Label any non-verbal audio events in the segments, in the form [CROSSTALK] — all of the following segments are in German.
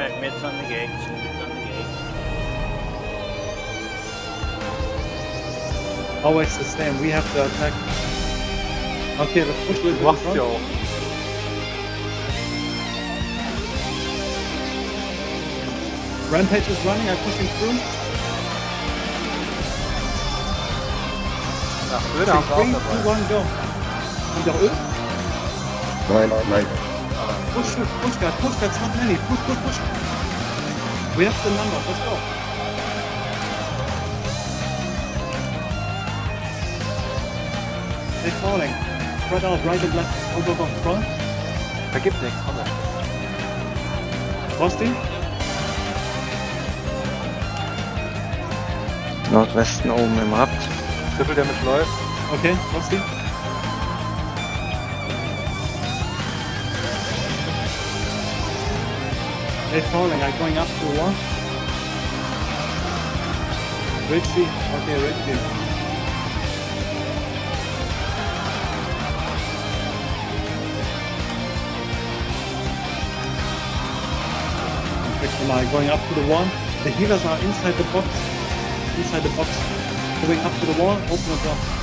Alright, mid's on the gates. Mid's on the gates. Always the same. We have to attack. Okay, let's push with Du machst ja. Rampage is running. I'm pushing through. Ja, Öde haben wir Three, two, dabei. one, go. Und der Öl? Nein, nein. Push, push, push, guys. Push, that's not many. Push, push, push. We have the number. Let's go. They're falling. Spread out, right and left. Go, go, go. Front. Da gibt nichts, komm her. Frosty. Nordwesten oben im Rapt. Triple Damage läuft. Okay, Frosty. They're falling. I'm going up to the wall. Richie. Okay, Richie. Like going up to the wall. The healers are inside the box. Inside the box. Going up to the wall. Open the door.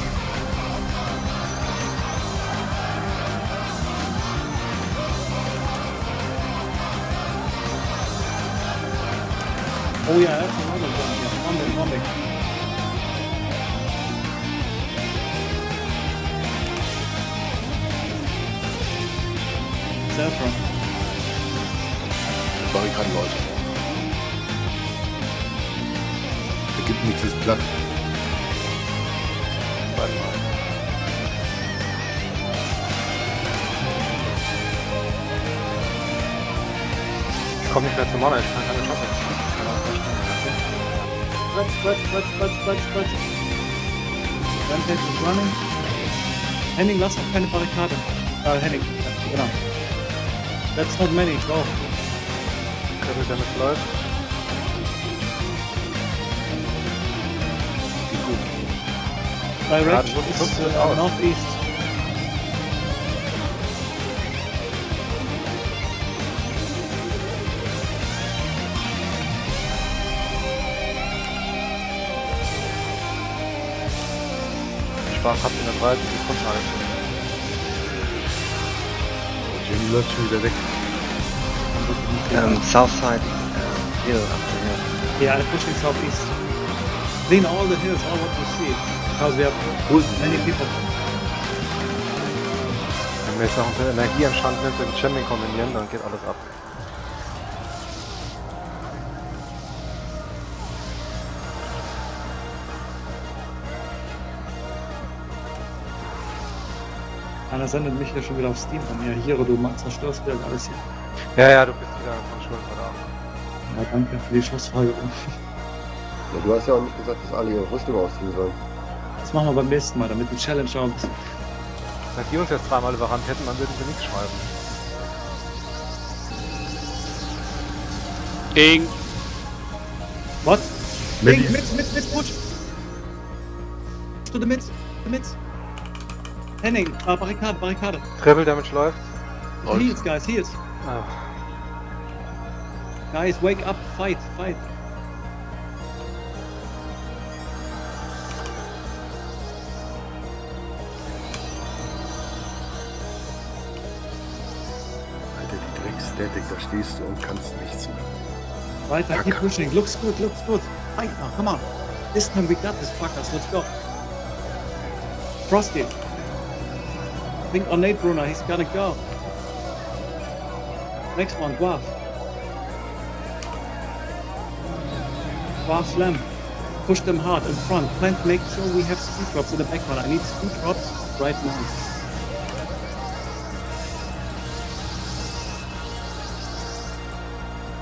Oh yeah, that's another one. Yeah, bombing, bombing. Saffron. Barrikaden Leute. Da gibt nichts, ist platt. Warte mal. Ich komme nicht mehr zum Mana, ich kann keine Schatten. clutch, clutch, clutch, clutch, clutch, clutch. Running. Henning, ah, Henning. That's not many, go. Double Damage läuft. Gut. Direction is uh, northeast. Ich war hab in der 30 Sekunden alt. Jenny läuft schon wieder weg. Ähm, Southside äh, Hill up the hill. Yeah, I'm pushing southeast. Clean all the hills, all what you see. Because we have ist many people. Wenn wir jetzt noch unter Energieenchantment mit dem Champion kombinieren, dann geht alles ab. Einer sendet mich hier schon wieder auf Steam an. Ja, hier, du zerstörst wieder alles hier. Ja, ja, du bist wieder von Schuld verdammt. Ja, danke für die Schussfolgerung. Ja, du hast ja auch nicht gesagt, dass alle ihre Rüstung ausziehen sollen. Das machen wir beim nächsten Mal, damit die Challenge auch ein bisschen. Wenn die uns jetzt dreimal überrannt hätten, dann würden wir nichts schreiben. Ding. What? Mit- Link, mit, mit, mit, the mid, the mid. Henning, äh, Barrikade, Barrikade. Triple Damage läuft. Heals, guys, heals. Ah, Guys, wake up, fight, fight. Alter, die Dreckstatic, da stehst du und kannst nichts mehr. Weiter, keep Kacke. pushing. Looks good, looks good. Fight now, come on. This time we got this, fuckers. Let's go. Frosty. I think on Nate Bruno, he's gotta go. Next one, Guaf. Guaf slam. Push them hard in front. Plant, make sure we have speed drops in the background. I need speed drops right now.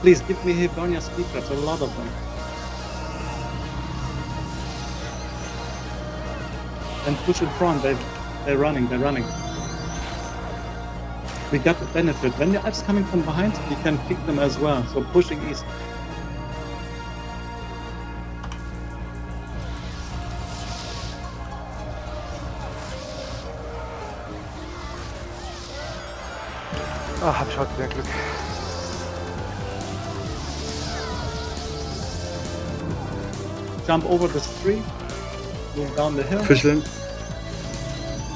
Please give me Hibernia speed drops, a lot of them. And push in front, they, they're running, they're running. we got the benefit. When the Alps coming from behind, we can kick them as well. So pushing east. Ach, hab ich heute wieder Glück. Jump over the tree. Move down the hill. Fischeln.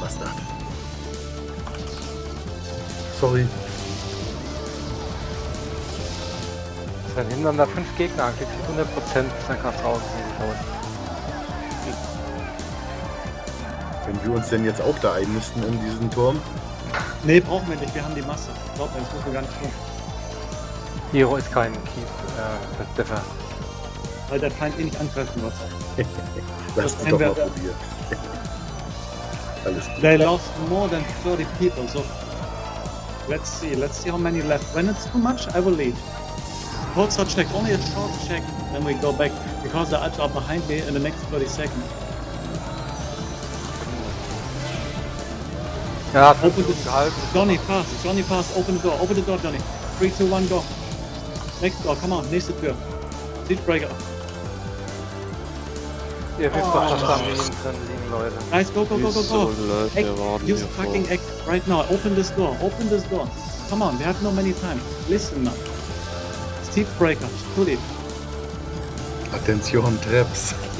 Was da? Sorry. Dann hindern da fünf Gegner an, kriegst du 100% seine Kraft raus. Wenn wir uns denn jetzt auch da einnisten in diesen Turm. Nee, brauchen wir nicht, wir haben die Masse. Glaub mir, das müssen wir gar nicht tun. Hero ist kein Keep, äh, Deffer. Weil der Feind eh nicht angreifen wird. [LAUGHS] Lass Das uns doch mal probieren. [LAUGHS] Alles gut. They lost more than 30 people, so let's see, let's see how many left. When it's too much, I will leave. Kurzer check, only a short check, then we go back, because the odds are behind me in the next 30 seconds. Ja, Open the gehalten. Johnny, fast, Johnny, fast, open the door, open the door, Johnny. 3, 2, 1, go. Next door, come on, nächste Tür. Siege Breaker. Ihr wisst doch, was da Minen drin liegen, Leute. Guys, go, go, go, go, go. Leute, Egg, use fucking egg right now. Open this door. Open this door. Come on, we have no many time. Listen now. Steve Breaker, tut it. Attention, Traps. [LAUGHS]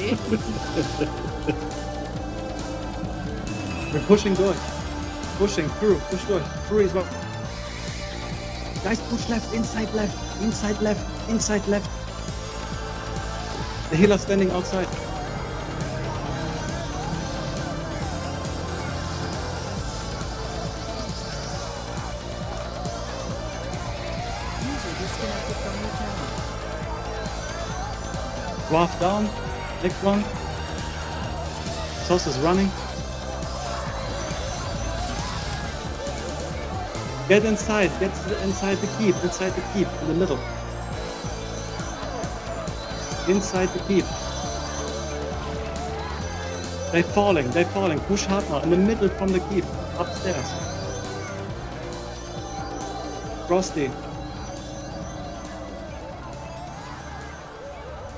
We're pushing durch. Pushing through. Push durch. Through is well. Guys, push left, inside left, inside left, inside left. The healer standing outside. Dwarf down. Next one. Sauce is running. Get inside. Get inside the keep. Inside the keep. In the middle. Inside the keep. They're falling. They're falling. Push hard now. In the middle from the keep. Upstairs. Frosty.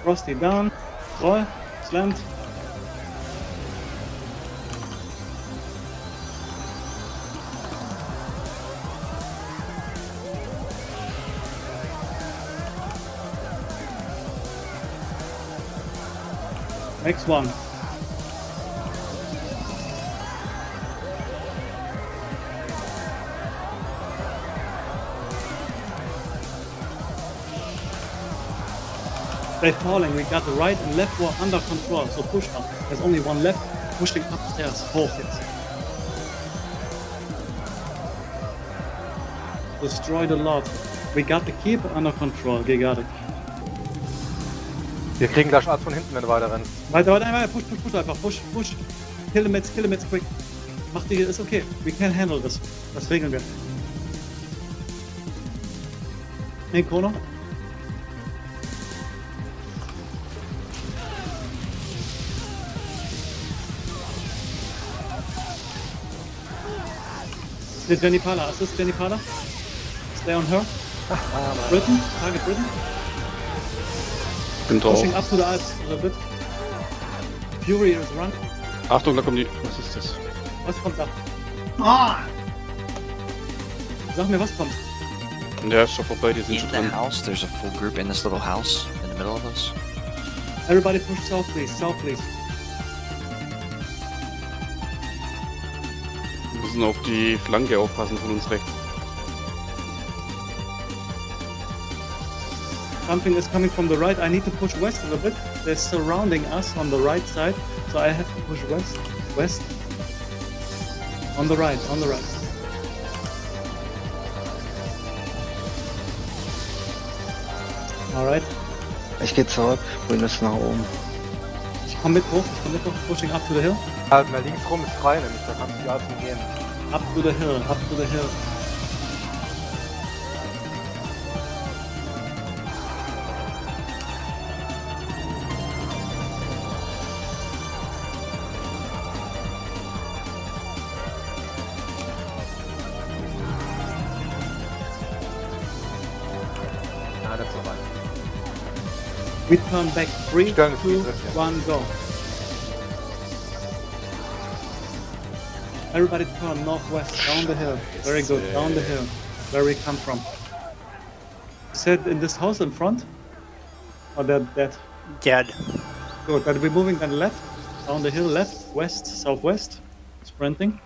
Frosty down. Roll. Slammed. Next one. They're falling. We got the right and left wall under control. So push up. There's only one left. Pushing upstairs. Four hits. Destroy the lot. We got the keep under control. It. Wir kriegen gleich Arzt von hinten, wenn du weiter rennst. Weiter, weiter, weiter. Push, push, push einfach. Push, push. Kill the meds, kill the meds quick. Mach die, ist okay. We can handle this. Das regeln wir. Hey, Chrono. Hit Jenny Pala. Assist Jenny Pala. Stay on her. Britain. Target Britain. Bin drauf. Pushing up to the Alps a little bit. Fury is run. Achtung, da kommen die. Was ist das? Was kommt da? Ah! Sag mir, was kommt. Der ist schon vorbei, die sind schon In the drin. house, there's a full group in this little house in the middle of us. Everybody push south, please. South, please. Müssen auf die Flanke aufpassen von uns rechts. Something is coming from the right. I need to push west a little bit. They're surrounding us on the right side, so I have to push west. West. On the right, on the right. Alright. Ich gehe zurück, Grün ist nach oben. Ich komm mit hoch, ich komm mit hoch, pushing up to the hill. Halt mal links rum ist frei, nämlich da kannst du die Alpen gehen. Up to the hill, up to the hill. Ah, that's not bad. We turn back three, two, one, go. Everybody turn northwest, down the hill. Very good, down the hill. Where we come from. Said in this house in front? Or they're dead? Dead. Good, but we're moving then left, down the hill, left, west, southwest, sprinting.